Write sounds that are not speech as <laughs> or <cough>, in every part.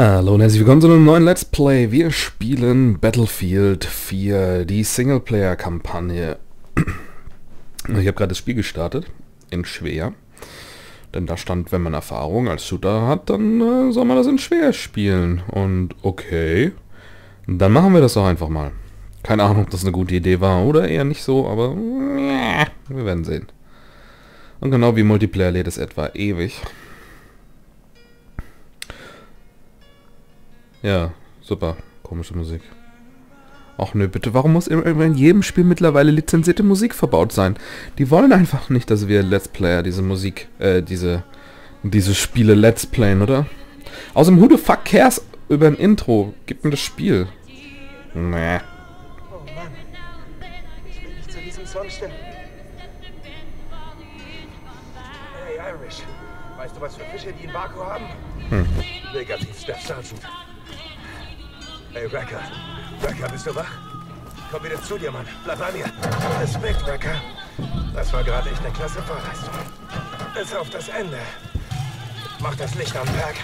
Hallo und herzlich willkommen zu einem neuen Let's Play. Wir spielen Battlefield 4, die Singleplayer-Kampagne. Ich habe gerade das Spiel gestartet, in schwer. Denn da stand, wenn man Erfahrung als Shooter hat, dann äh, soll man das in schwer spielen. Und okay, dann machen wir das doch einfach mal. Keine Ahnung, ob das eine gute Idee war oder eher nicht so, aber äh, wir werden sehen. Und genau wie Multiplayer lädt es etwa ewig. Ja, super. Komische Musik. Ach nö, bitte, warum muss in jedem Spiel mittlerweile lizenzierte Musik verbaut sein? Die wollen einfach nicht, dass wir Let's Player diese Musik, äh, diese, diese Spiele Let's Playen, oder? Außerdem, who the fuck cares über ein Intro? Gib mir das Spiel. Nee. Oh Mann. Ich will nicht zu diesem Song stimmen. Hey Irish, weißt du was für Fische die in Baku haben? Hm. Negativ, Steph Sergeant. Hey Wrecker, Wrecker, bist du wach? Komm wieder zu dir, Mann. Bleib bei mir. Respekt, Wrecker. Das war gerade echt eine klasse Vorleistung. Bis auf das Ende. Mach das Licht am Berg.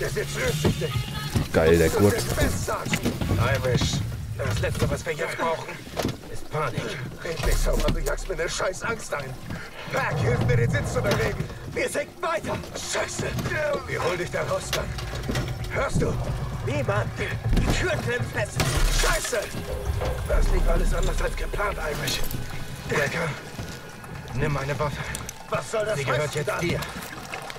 Der sitzt durchsichtig. Geil, der Gurt. Irish, das Letzte, was wir jetzt brauchen, ist Panik. Red nicht sauber, du jagst mir eine scheiß Angst ein. Pack, hilf mir, den Sitz zu bewegen. Wir sinken weiter. Scheiße. Wir holen dich da raus dann. Hörst du? Niemand. Die Türen klemmen fest. Scheiße. Das lief alles anders als geplant, Irish. Decker, nimm meine Waffe. Was soll das Sie gehört jetzt dir.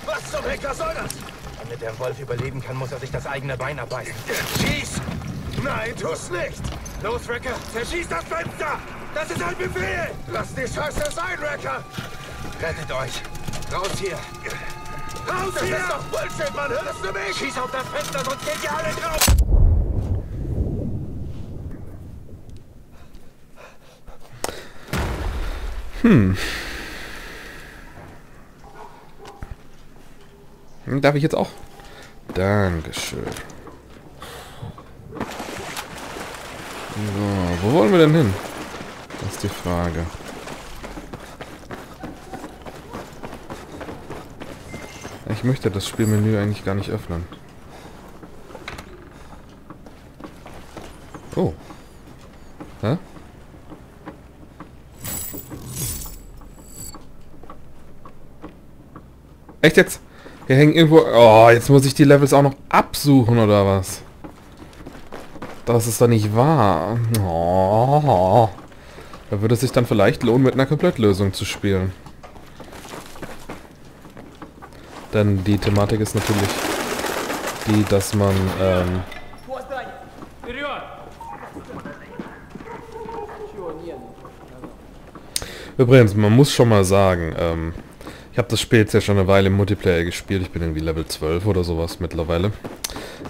Was zum Henker soll das? Damit der Wolf überleben kann, muss er sich das eigene Bein abbeißen. Schieß! Nein, tu's nicht! Los, Wrecker, zerschieß das Fenster! Das ist ein Befehl! Lass die Scheiße sein, Wrecker! Rettet euch! Raus hier! Raus das hier! Das ist doch Bullshit, Mann! Hörst du mich? Schieß auf das Fenster, sonst geht ihr alle drauf! Hm. Darf ich jetzt auch? Dankeschön. So, wo wollen wir denn hin? Das ist die Frage. Ich möchte das Spielmenü eigentlich gar nicht öffnen. Oh. Hä? Echt jetzt? Hier hängen irgendwo... Oh, jetzt muss ich die Levels auch noch absuchen, oder was? Das ist doch nicht wahr. Oh. Da würde es sich dann vielleicht lohnen, mit einer Komplettlösung zu spielen. Denn die Thematik ist natürlich die, dass man... Ähm, Übrigens, man muss schon mal sagen, ähm, ich habe das Spiel jetzt ja schon eine Weile im Multiplayer gespielt. Ich bin irgendwie Level 12 oder sowas mittlerweile.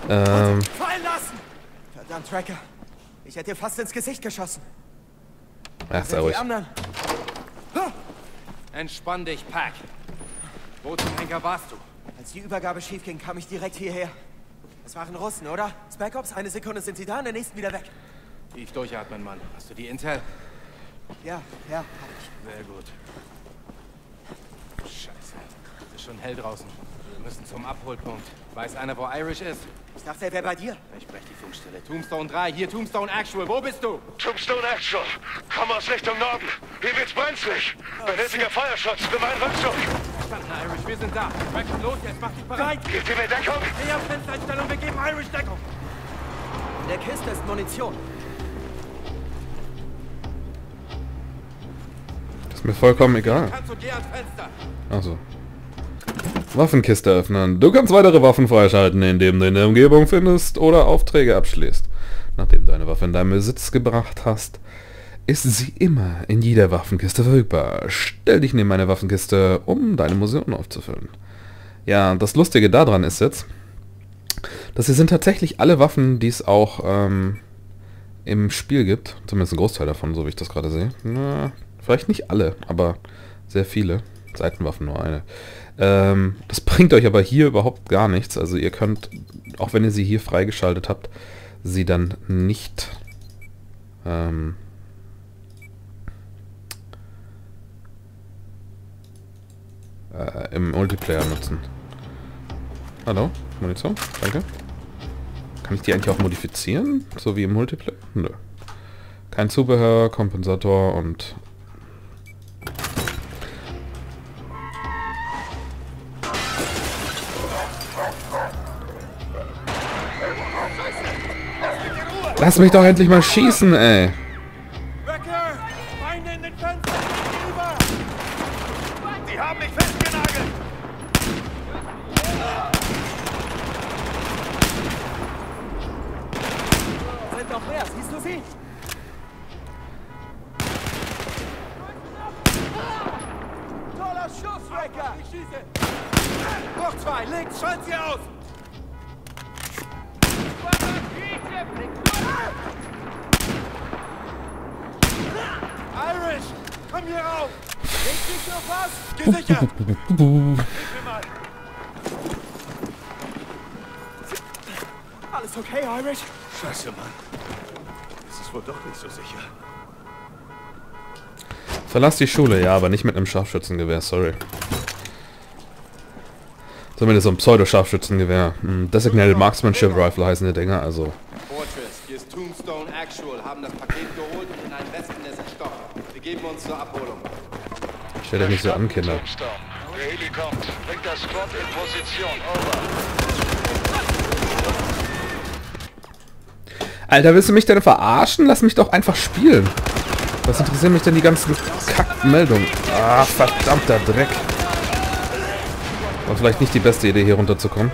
Ähm, Fallen lassen! Verdammt, Tracker. Ich hätte dir fast ins Gesicht geschossen. Ach, sei ruhig. Entspann dich, Pack. Wo zum Henker warst du? Als die Übergabe schief ging, kam ich direkt hierher. Es waren Russen, oder? Spec Ops, eine Sekunde sind sie da, in der nächsten wieder weg. Tief durchatmen, Mann. Hast du die Intel? Ja, ja, hab ich. Sehr gut. Scheiße. Es ist schon hell draußen. Wir müssen zum Abholpunkt. Weiß einer, wo Irish ist? Ich dachte, er wäre bei dir. Ich brech die Funkstelle. Tombstone 3, hier Tombstone Actual. Wo bist du? Tombstone Actual. Komm aus Richtung Norden. Hier wird's brenzlig. Benötiger Feuerschutz für meinen Rückzug. Verstanden, Irish. Wir sind da. Track los jetzt. Mach dich bereit. Gebt ihr mir Deckung? Näher Fenstereinstellung. Wir geben Irish Deckung. In der Kiste ist Munition. Das ist mir vollkommen egal. Kannst du geh ans Fenster. Also. Waffenkiste öffnen. Du kannst weitere Waffen freischalten, indem du in der Umgebung findest oder Aufträge abschließt. Nachdem du eine Waffe in deinen Besitz gebracht hast, ist sie immer in jeder Waffenkiste verfügbar. Stell dich neben eine Waffenkiste, um deine Munition aufzufüllen. Ja, das Lustige daran ist jetzt, dass hier sind tatsächlich alle Waffen, die es auch ähm, im Spiel gibt. Zumindest ein Großteil davon, so wie ich das gerade sehe. Na, vielleicht nicht alle, aber sehr viele. Seitenwaffen nur eine. Ähm, das bringt euch aber hier überhaupt gar nichts. Also ihr könnt, auch wenn ihr sie hier freigeschaltet habt, sie dann nicht ähm, äh, im Multiplayer nutzen. Hallo? Munition? Danke. Kann ich die eigentlich auch modifizieren? So wie im Multiplayer? Nö. Kein Zubehör, Kompensator und... Lass mich doch endlich mal schießen, ey. Verlass die Schule, ja, aber nicht mit einem Scharfschützengewehr, sorry. Zumindest so ein Pseudo-Scharfschützengewehr. Hm, Designated Marksmanship Rifle heißen die Dinger, also. Fortress, hier ist Tombstone Actual, haben das Paket geholt und in ein Wespennest gestochen. Wir geben uns zur Abholung. Stellt euch nicht so an, Kinder. Tombstone. Der Heli kommt. Bringt das Squad in Position. Over. Alter, willst du mich denn verarschen? Lass mich doch einfach spielen. Was interessieren mich denn die ganzen Kackmeldungen? Ah, verdammter Dreck. War vielleicht nicht die beste Idee, hier runterzukommen.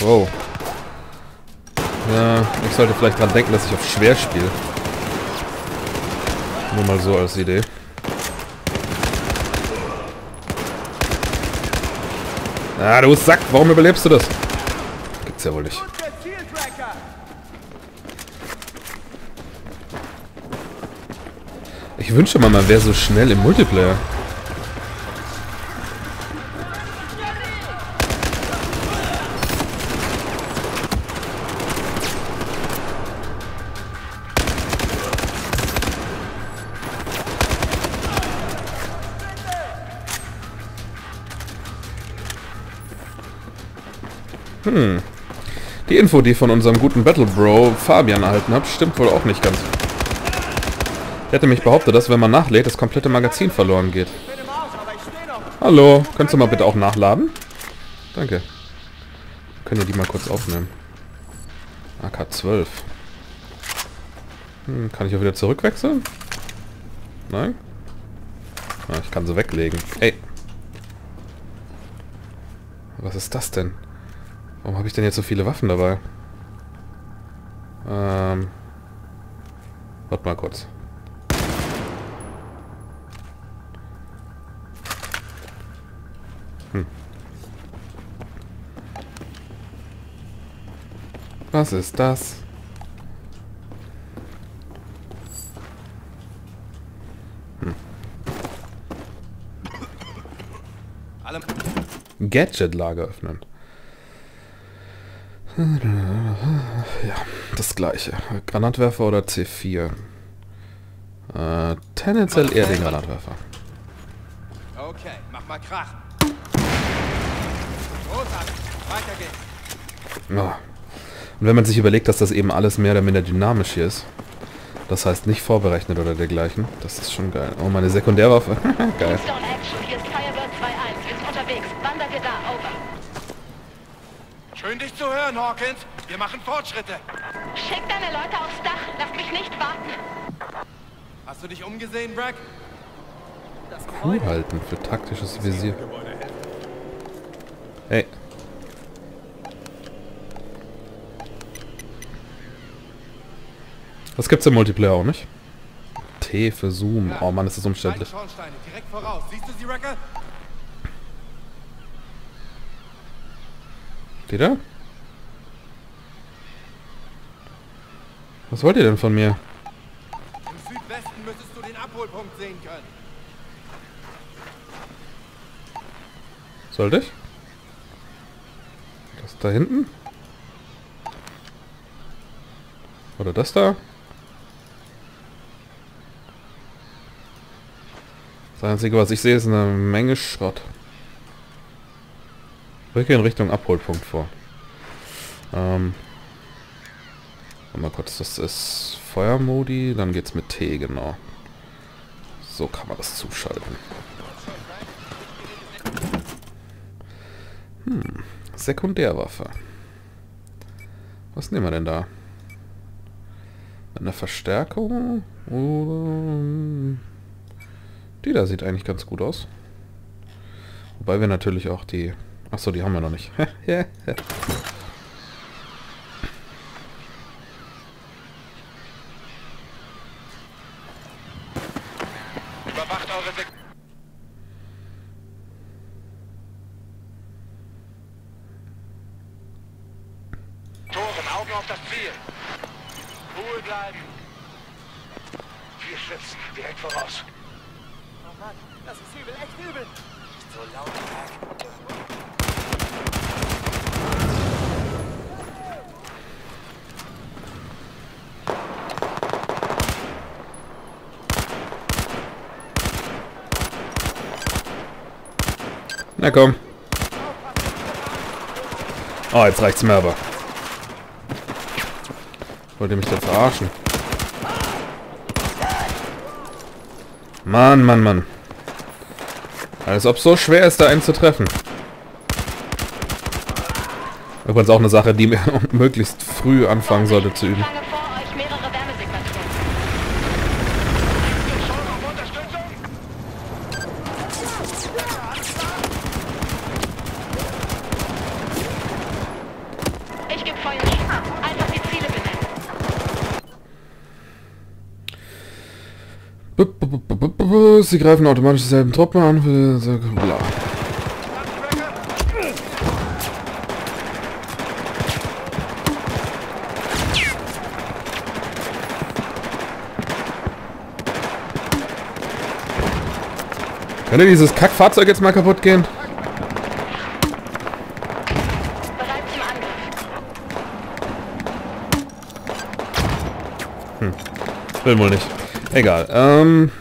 Wow. Ja, ich sollte vielleicht dran denken, dass ich auf schwer spiele. Nur mal so als Idee. Ah, du Sack, warum überlebst du das? Gibt's ja wohl nicht. Ich wünsche mal, man wäre so schnell im Multiplayer. Info, die ich von unserem guten Battle Bro Fabian erhalten habe, stimmt wohl auch nicht ganz. Er hätte mich behauptet, dass wenn man nachlädt, das komplette Magazin verloren geht. Hallo, könntest du mal bitte auch nachladen? Danke. Können wir die mal kurz aufnehmen. AK-12. Hm, kann ich auch wieder zurückwechseln? Nein? Ah, ich kann sie weglegen. Ey. Was ist das denn? Warum habe ich denn jetzt so viele Waffen dabei? Ähm. Warte mal kurz. Was ist das? Alle Gadget-Lager öffnen. Ja, das gleiche. Granatwerfer oder C4? Äh, tendenziell eher den Granatwerfer. Okay, mach mal Krach. Großartig. Weiter geht's. Ja. Und wenn man sich überlegt, dass das eben alles mehr oder minder dynamisch hier ist, das heißt nicht vorberechnet oder dergleichen, das ist schon geil. Oh, meine Sekundärwaffe. <laughs> geil. Schön, dich zu hören, Hawkins. Wir machen Fortschritte. Schick deine Leute aufs Dach. Lass mich nicht warten. Hast du dich umgesehen, Brack? Das Q halten für taktisches Visier. Hey. Das gibt's im Multiplayer auch nicht. T für Zoom. Oh Mann, ist das umständlich. Schornsteine, direkt voraus. Siehst du sie, Wrecker? Die da? Was wollt ihr denn von mir? Im Südwesten müsstest du den Abholpunkt sehen können. Sollte ich? Das da hinten? Oder das da? Das Einzige, was ich sehe, ist eine Menge Schrott. Rücke in Richtung Abholpunkt vor. Ähm. Mal kurz, das ist Feuermodi, dann geht's mit T, genau. So kann man das zuschalten. Hm, Sekundärwaffe. Was nehmen wir denn da? Eine Verstärkung? Oder... Die da sieht eigentlich ganz gut aus. Wobei wir natürlich auch die... Achso, die haben wir noch nicht. <laughs> Überwacht eure Sek Toren, Augen auf das Ziel. Ruhe bleiben. Vier Schützen, direkt voraus. Oh Mann, das ist übel, echt übel. So laut, Pack. Na komm. Oh, jetzt reicht's mir aber. Wollt ihr mich denn verarschen? Mann, Mann, Mann. Als ob so schwer ist, da einen zu treffen. Übrigens auch eine Sache, die mir <laughs> möglichst früh anfangen sollte zu üben. Ich schlage vor euch mehrere Wärmesignaturen. Ich gebe Feuerschutz. Einfach die Ziele benennen. Bup, bup, bup, bup, bup, bup. Sie greifen automatisch dieselben Truppen an. Bla. Könnte dieses Kackfahrzeug jetzt mal kaputt gehen? Angriff. Will wohl nicht. Egal. Ähm,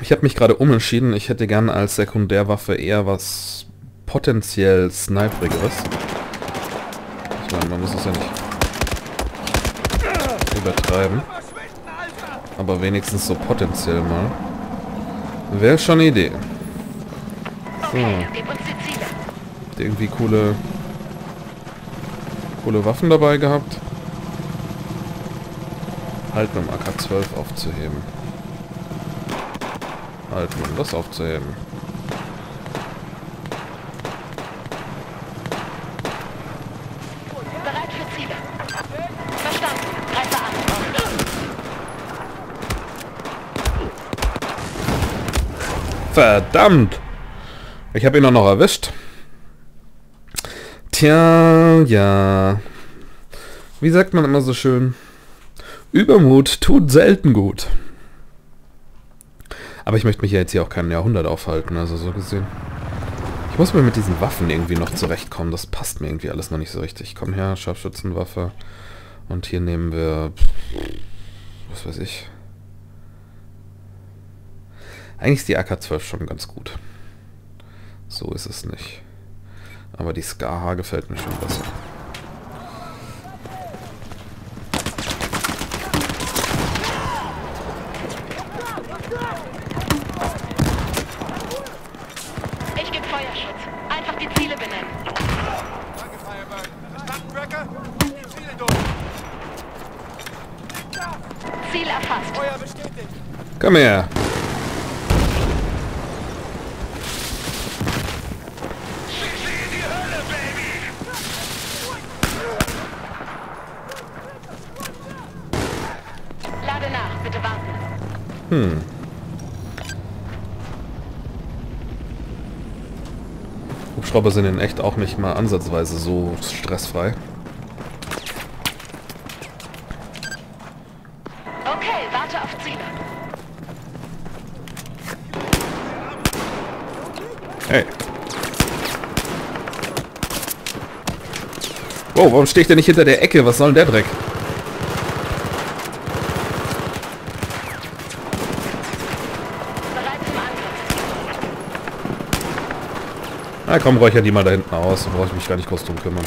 ich habe mich gerade umentschieden. Ich hätte gern als Sekundärwaffe eher was potenziell Sniperigeres. Ich meine, man muss es ja nicht übertreiben. Aber wenigstens so potenziell mal. Wäre schon eine Idee. Ihr irgendwie coole coole Waffen dabei gehabt? Halten, um AK-12 aufzuheben. Halten, um das aufzuheben. Bereit für Ziele. Verstanden. Greife an. Verdammt! Ich habe ihn auch noch erwischt. Tja, ja. Wie sagt man immer so schön? Übermut tut selten gut. Aber ich möchte mich ja jetzt hier auch kein Jahrhundert aufhalten, also so gesehen. Ich muss mir mit diesen Waffen irgendwie noch zurechtkommen. Das passt mir irgendwie alles noch nicht so richtig. Komm her, Scharfschützenwaffe. Und hier nehmen wir... Was weiß ich. Eigentlich ist die AK-12 schon ganz gut. So ist es nicht. Aber die Skaha gefällt mir schon besser. Ich gebe Feuerschutz. Einfach die Ziele benennen. Danke, Firebird. Verstanden, Tracker? Ziele durch. Ziel erfasst. Feuer bestätigt. Komm her. Hm. Hubschrauber sind in echt auch nicht mal ansatzweise so stressfrei. Hey. Oh, warum stehe ich denn nicht hinter der Ecke? Was soll denn der Dreck? Na komm, räucher die mal da hinten aus. Da brauche ich mich gar nicht groß drum kümmern.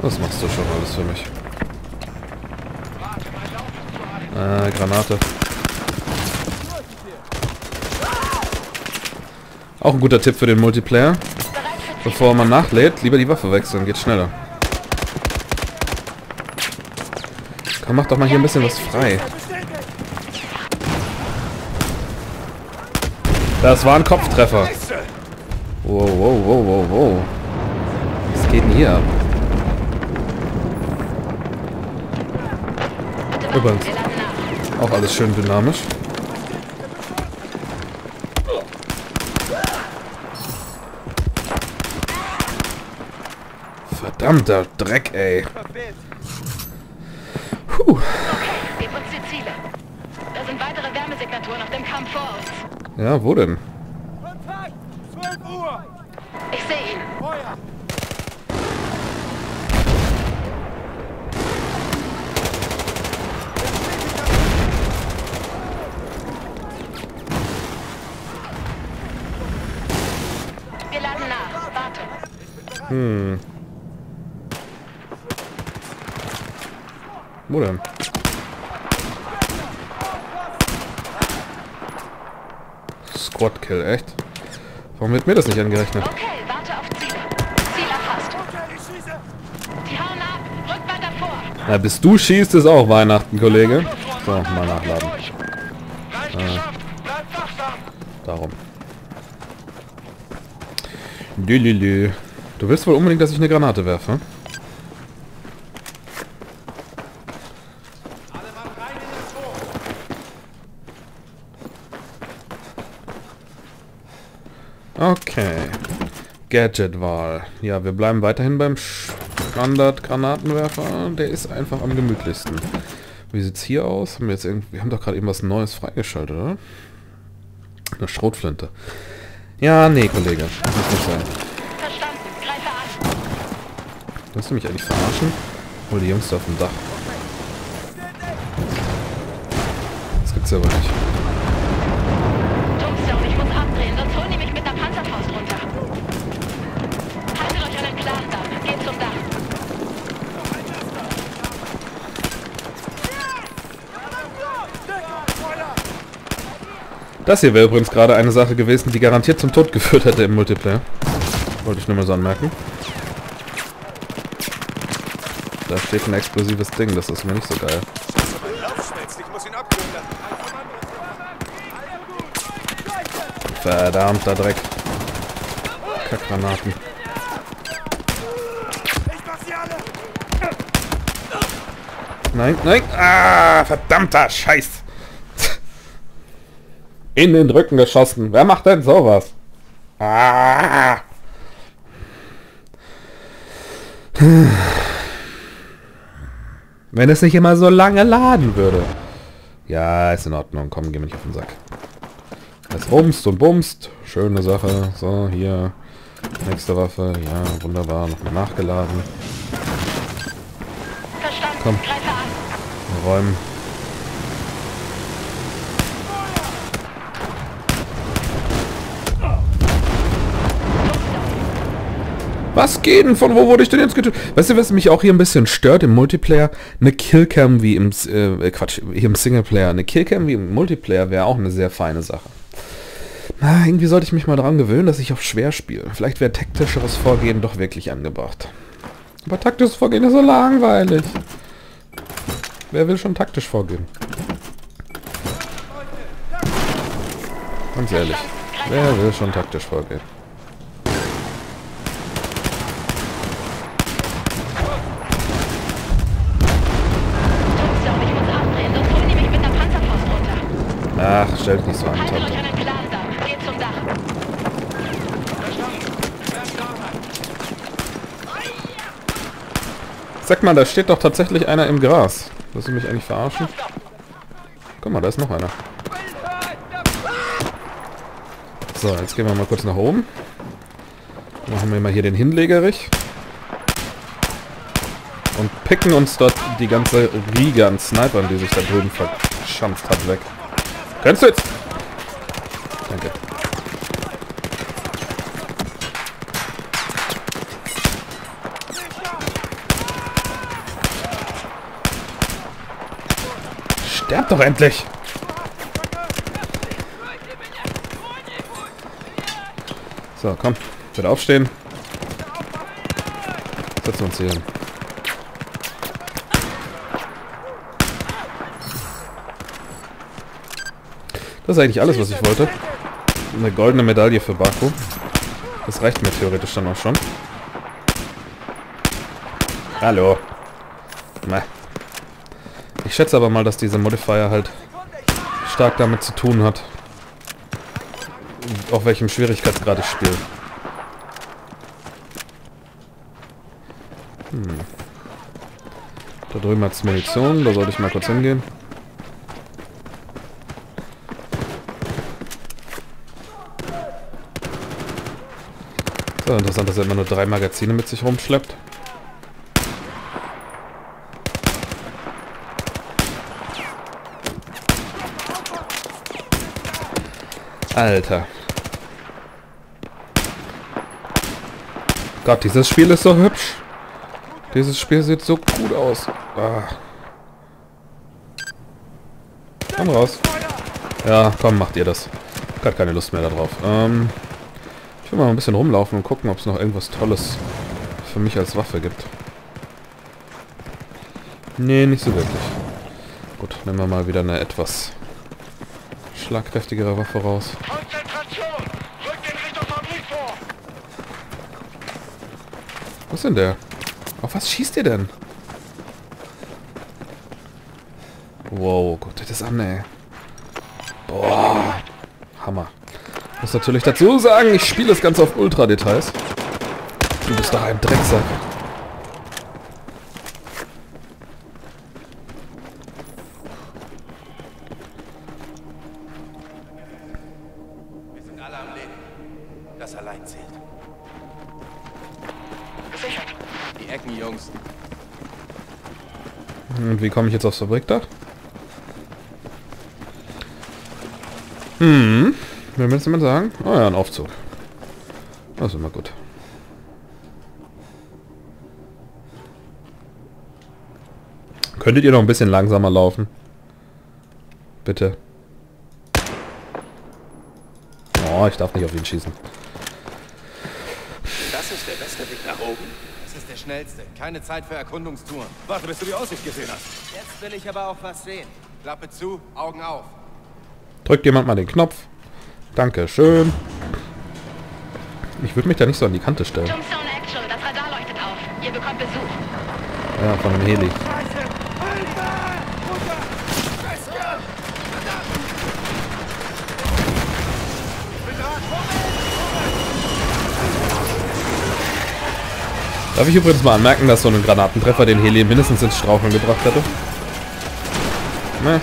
Das machst du schon alles für mich. Äh, Granate. Auch ein guter Tipp für den Multiplayer. Bevor man nachlädt, lieber die Waffe wechseln, geht schneller. Komm, mach doch mal hier ein bisschen was frei. Das war ein Kopftreffer. Wow, wow, wow, wow, wow. Was geht denn hier ab? Übrigens, auch alles schön dynamisch. Verdammter Dreck, ey. Puh. Gib uns die Ziele. Da sind weitere Wärmesignaturen auf dem Kampf vor uns. Ja, wo denn? Kontakt! 12 Uhr! Ich sehe ihn. Feuer! Wir laden nach. Warte. Hm. Wo denn? Squad Kill, echt? Warum wird mir das nicht angerechnet? Okay, warte auf Ziele. Ziel erfasst. Die hauen ab. Rück weiter vor. Na, bis du schießt, ist auch Weihnachten, Kollege. So, mal nachladen. Gleich geschafft. Bleib wachsam. Darum. Lülülü. Du willst wohl unbedingt, dass ich eine Granate werfe? Okay. Gadget-Wahl. Ja, wir bleiben weiterhin beim Standard-Granatenwerfer. Der ist einfach am gemütlichsten. Wie sieht's hier aus? Haben wir, jetzt irgendwie, wir haben doch gerade irgendwas Neues freigeschaltet, oder? Eine Schrotflinte. Ja, nee, Kollege. Das muss nicht sein. Willst du mich eigentlich verarschen? Hol die Jungs da auf dem Dach. Das gibt's ja aber nicht. Tombstone, ich muss abdrehen, sonst holen die mich mit der Panzerfaust runter. Haltet euch an den Plan da. Geht zum Dach. Das hier wäre übrigens gerade eine Sache gewesen, die garantiert zum Tod geführt hätte im Multiplayer. Wollte ich nur mal so anmerken. Da steht ein explosives Ding, das ist mir nicht so geil. Verdammter Dreck. Kackgranaten. Nein, nein. Ah, verdammter Scheiß. In den Rücken geschossen. Wer macht denn sowas? Ah. Wenn es nicht immer so lange laden würde. Ja, ist in Ordnung. Komm, geh mir nicht auf den Sack. Es bumst und bumst. Schöne Sache. So, hier. Nächste Waffe. Ja, wunderbar. Nochmal nachgeladen. Verstanden. Komm. Räumen. Was geht denn? Von wo wurde ich denn jetzt getötet? Weißt du, was mich auch hier ein bisschen stört im Multiplayer? Eine Killcam wie im, äh, Quatsch, hier im Singleplayer. Eine Killcam wie im Multiplayer wäre auch eine sehr feine Sache. Na, irgendwie sollte ich mich mal daran gewöhnen, dass ich auf schwer spiele. Vielleicht wäre taktischeres Vorgehen doch wirklich angebracht. Aber taktisches Vorgehen ist so langweilig. Wer will schon taktisch vorgehen? Ganz ehrlich. Wer will schon taktisch vorgehen? Tombstone, ich muss abdrehen, sonst holen die mich mit der Panzerfaust runter. Ach, stell dich nicht so an, Haltet euch Tante. an den Plan da. Geht zum Dach. Sag mal, da steht doch tatsächlich einer im Gras. Willst du mich eigentlich verarschen? Guck mal, da ist noch einer. So, jetzt gehen wir mal kurz nach oben. Machen wir mal hier den Hinlegerich. Und picken uns dort die ganze Riege an Snipern, die sich da drüben verschanzt hat, weg. Kannst du jetzt? Danke. Sterb doch endlich! So, komm. Bitte aufstehen. Setzen wir uns hier hin. Das ist eigentlich alles, was ich wollte. Eine goldene Medaille für Baku. Das reicht mir theoretisch dann auch schon. Hallo. Ich schätze aber mal, dass dieser Modifier halt stark damit zu tun hat, auf welchem Schwierigkeitsgrad ich spiele. Hm. Da drüben hat es Munition, da sollte ich mal kurz hingehen. So, interessant, dass er immer nur drei Magazine mit sich rumschleppt. Alter. Gott, dieses Spiel ist so hübsch. Dieses Spiel sieht so gut aus. Ah. Komm raus. Ja, komm, macht ihr das. Ich hab keine Lust mehr darauf. Ähm, ich will mal ein bisschen rumlaufen und gucken, ob es noch irgendwas Tolles für mich als Waffe gibt. Nee, nicht so wirklich. Gut, nehmen wir mal wieder eine etwas schlagkräftigere Waffe raus. Was ist denn der? Auf was schießt ihr denn? Wow, dir das an, ey. Boah. Hammer. Muss natürlich dazu sagen, ich spiele das Ganze auf Ultra-Details. Du bist doch ein Drecksack. Wir sind alle am Leben. Das allein zählt. Gesichert. Die Ecken, Jungs. Und wie komme ich jetzt aufs Fabrikdach? Hm. Will mir das jemand sagen? Oh ja, ein Aufzug. Das ist immer gut. Könntet ihr noch ein bisschen langsamer laufen? Bitte. Oh, ich darf nicht auf ihn schießen. Das ist der beste Weg nach oben. Das ist der schnellste. Keine Zeit für Erkundungstouren. Warte, bis du die Aussicht gesehen hast. Jetzt will ich aber auch was sehen. Klappe zu, Augen auf. Drückt jemand mal den Knopf. Danke, schön. Ich würde mich da nicht so an die Kante stellen. Ja, von einem Heli. Darf ich übrigens mal anmerken, dass so ein Granatentreffer den Heli mindestens ins Straucheln gebracht hätte? Ne.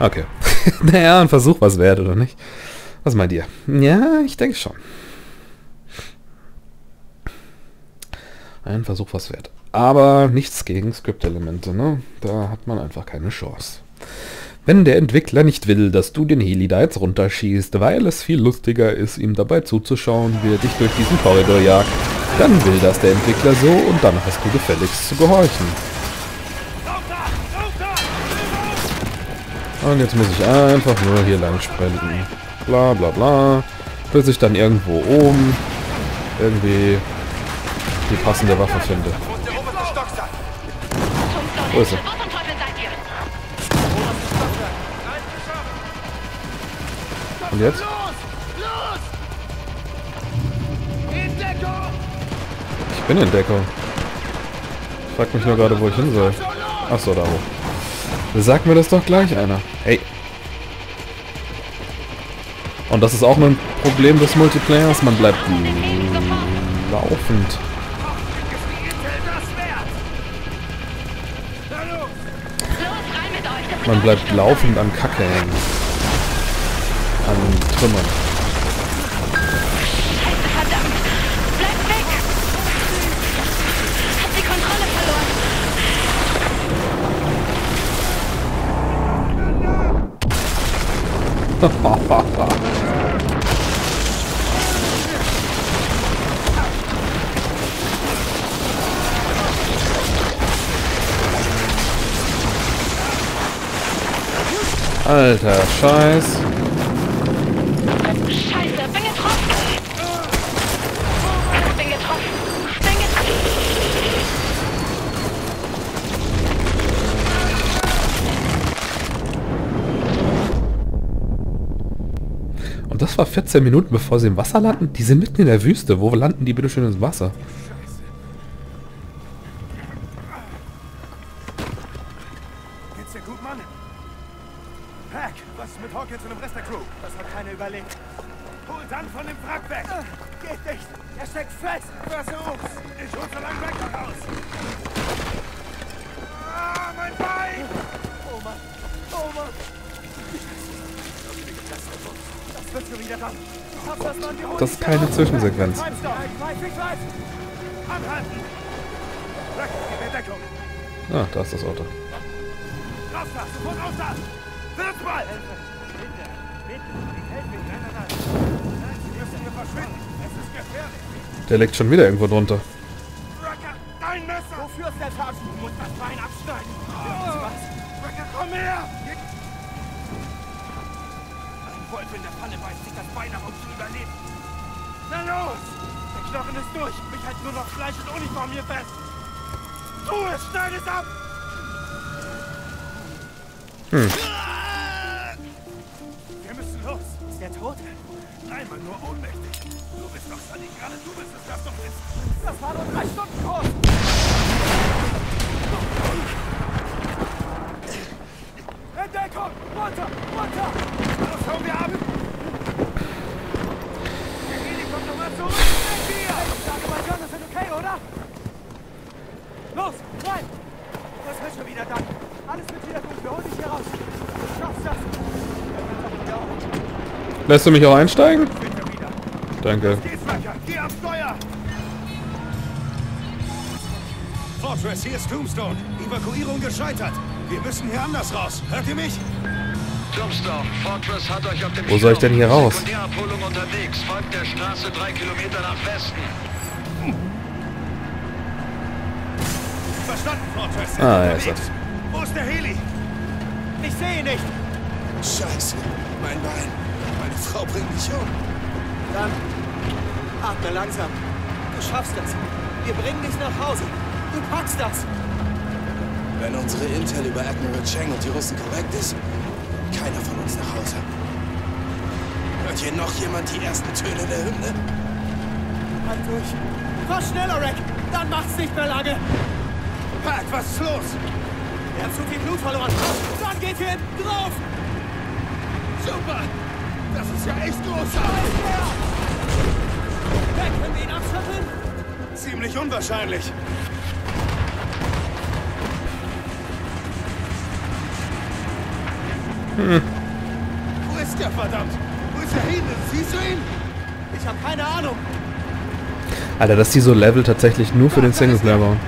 Okay. <laughs> naja, ein Versuch was wert, oder nicht? Was meint ihr? Ja, ich denke schon. Ein Versuch was wert. Aber nichts gegen Skriptelemente, ne? Da hat man einfach keine Chance. Wenn der Entwickler nicht will, dass du den Heli da jetzt runterschießt, weil es viel lustiger ist, ihm dabei zuzuschauen, wie er dich durch diesen Korridor jagt, dann will das der Entwickler so und dann hast du gefälligst zu gehorchen. Und jetzt muss ich einfach nur hier lang sprinten. Bla bla bla. Bis ich dann irgendwo oben irgendwie die passende Waffe finde. Wo ist ihr? Und jetzt? Ich bin in Deckung. Ich frag mich nur gerade, wo ich hin soll. Achso, da hoch. Sag mir das doch gleich einer. Hey. Und das ist auch ein Problem des Multiplayers. Man bleibt laufend. Man bleibt laufend an Kacke hängen. An Trümmern. Alter Scheiß. War 14 Minuten bevor sie im Wasser landen? Die sind mitten in der Wüste. Wo landen die bitte schön ins Wasser? Nein, Sie müssen hier verschwinden! Es ist gefährlich! Der liegt schon wieder irgendwo drunter. Wofür ist der Sergeant? Du musst das Bein abschneiden! Was? Racker, komm her! Wolf in der Falle beißt sich das Bein ab und zu überlebt. Na los! Der Knochen ist durch. Mich hält nur noch Fleisch und Uniform hier fest. Tu es! Schneid es ab! Hm. Wir müssen los. Ist der tot? Nein, Mann, nur ohnmächtig. Du bist doch Sunny, gerade du bist es, das doch ist. Das war nur drei Stunden Kurs. Entdeckung! Runter! Runter! Los, hauen wir ab! Der Heli kommt nochmal zurück! Weg hier! Ich sage mal, Jonathan, okay, oder? Los, rein! Das wird schon wieder dann. Alles wird wieder gut. Wir holen dich hier raus. Du schaffst das. Ja, Lässt du mich auch einsteigen? Danke. Fortress, hier ist Tombstone. Evakuierung gescheitert. Wir müssen hier anders raus. Hört ihr mich? Tombstone, Fortress hat euch auf dem Wo soll ich denn hier raus? Sekundärabholung unterwegs. Folgt der Straße drei Kilometer nach Westen. Verstanden, Fortress. Ah, er ist Unterwegs. Wo ist der Heli? Ich sehe ihn nicht. Scheiße. Mein Bein. Frau bringt mich um. Dann atme langsam. Du schaffst das. Wir bringen dich nach Hause. Du packst das. Wenn unsere Intel über Admiral Cheng und die Russen korrekt ist, keiner von uns nach Hause. Hört hier noch jemand die ersten Töne der Hymne? Halt durch. Fahr schneller, Rack. Dann macht's nicht mehr lange. Pack, was ist los? Er hat zu viel Blut verloren. Dann geht ihr hinten drauf. Super! Das ist ja echt großartig! Rack, können wir ihn abschütteln? Ziemlich unwahrscheinlich. Wo ist der verdammt? Wo ist er hin? Siehst du ihn? Ich habe keine Ahnung. Alter, dass die so Level tatsächlich nur für den Singleplayer bauen.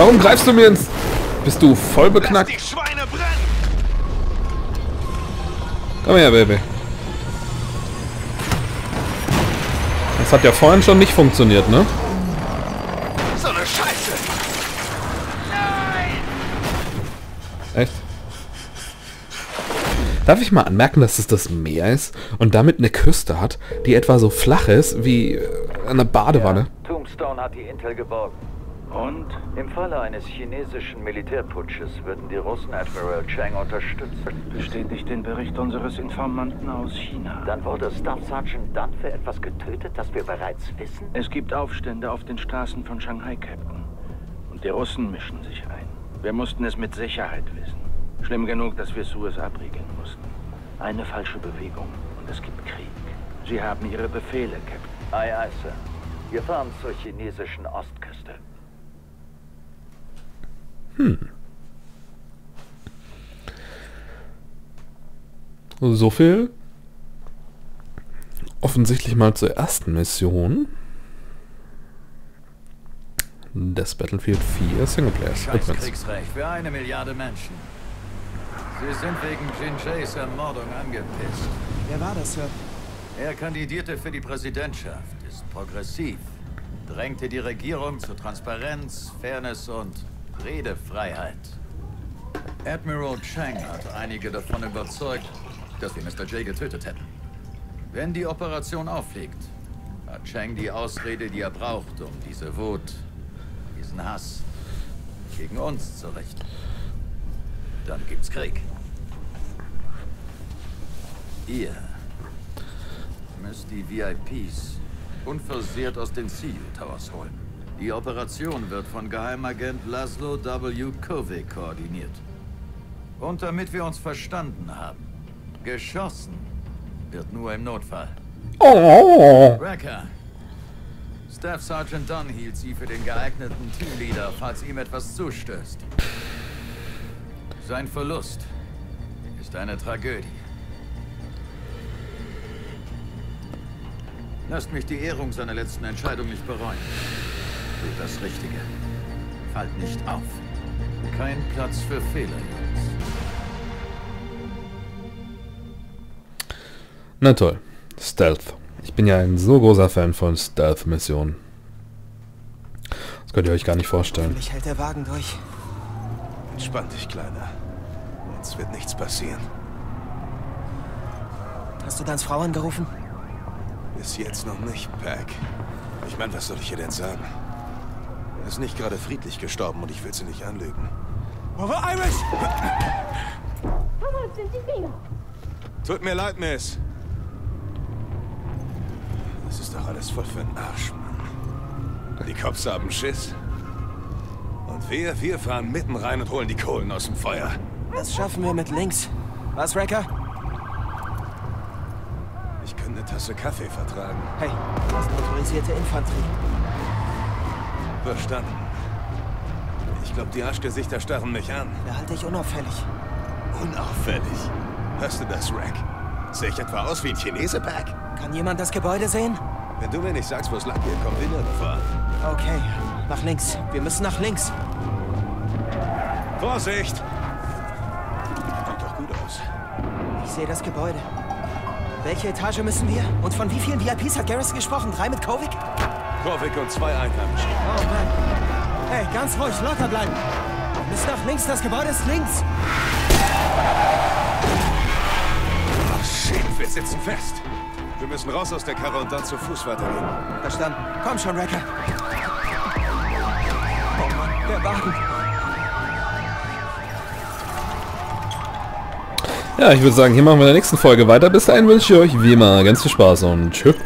Warum greifst du mir ins... Bist du voll beknackt? Komm her, Baby. Das hat ja vorhin schon nicht funktioniert, ne? So eine Scheiße! Echt? Darf ich mal anmerken, dass es das Meer ist und damit eine Küste hat, die etwa so flach ist wie äh, eine Badewanne? Tombstone hat die Intel geborgen. Und? Im Falle eines chinesischen Militärputsches würden die Russen Admiral Chang unterstützen. Bestätigt den Bericht unseres Informanten aus China. Dann wurde Staff Sergeant Dunn für etwas getötet, das wir bereits wissen? Es gibt Aufstände auf den Straßen von Shanghai, Captain. Und die Russen mischen sich ein. Wir mussten es mit Sicherheit wissen. Schlimm genug, dass wir Suez abriegeln mussten. Eine falsche Bewegung und es gibt Krieg. Sie haben Ihre Befehle, Captain. Aye, aye, Sir. Wir fahren zur chinesischen Ostküste. So viel offensichtlich mal zur ersten Mission des Battlefield 4 Singleplayer Sequenz. Kriegsrecht für eine Milliarde Menschen. Sie sind wegen Jin Jays Ermordung angepisst. Wer war das, Sir? Er kandidierte für die Präsidentschaft, ist progressiv, drängte die Regierung zu Transparenz, Fairness und Redefreiheit. Admiral Chang hat einige davon überzeugt, dass wir Mr. J getötet hätten. Wenn die Operation auffliegt, hat Chang die Ausrede, die er braucht, um diese Wut, diesen Hass gegen uns zu richten. Dann gibt's Krieg. Ihr müsst die VIPs unversehrt aus den CU Towers holen. Die Operation wird von Geheimagent Laszlo W. Kovic koordiniert. Und damit wir uns verstanden haben, geschossen wird nur im Notfall. Oh. Wrecker. Staff Sergeant Dunn hielt sie für den geeigneten Teamleader, falls ihm etwas zustößt. Sein Verlust ist eine Tragödie. Lasst mich die Ehrung seiner letzten Entscheidung nicht bereuen. Tut das Richtige. Fallt nicht auf. Kein Platz für Fehler, Jungs. Na toll. Stealth. Ich bin ja ein so großer Fan von Stealth-Missionen. Das könnt ihr euch gar nicht vorstellen. Mich hält der Wagen durch. Entspann dich, Kleiner. Jetzt wird nichts passieren. Hast du Dans Frau angerufen? Bis jetzt noch nicht, Pack. Ich meine, was soll ich ihr denn sagen? Ist nicht gerade friedlich gestorben und ich will sie nicht anlügen. Aber Irish! Komm, sind die Finger. Tut mir leid, Miss. Das ist doch alles voll für den Arsch, Mann. Die Cops haben Schiss. Und wir, wir fahren mitten rein und holen die Kohlen aus dem Feuer. Das schaffen wir mit links. Was, Wrecker? Ich könnte eine Tasse Kaffee vertragen. Hey, das ist motorisierte Infanterie. Verstanden. Ich glaube, die Arschgesichter starren mich an. Behalte dich unauffällig. Unauffällig. Hörst du das, Rack? Sehe ich etwa aus wie ein Chinese, Pack? Kann jemand das Gebäude sehen? Wenn du mir nicht sagst, wo es lang geht, wir nirgendwo an. Okay, nach links. Wir müssen nach links. Vorsicht! Sieht doch gut aus. Ich sehe das Gebäude. Welche Etage müssen wir? Und von wie vielen VIPs hat Garrison gesprochen? Drei mit Kovic? Kovic und zwei Einheimischen. Oh Mann. Hey, ganz ruhig, locker bleiben. Müssen nach links, das Gebäude ist links. Oh, shit, wir sitzen fest. Wir müssen raus aus der Karre und dann zu Fuß weitergehen. Verstanden. Komm schon, Wrecker. Oh Mann, der Wagen. Ja, ich würde sagen, hier machen wir in der nächsten Folge weiter. Bis dahin wünsche ich euch wie immer ganz viel Spaß und tschüss.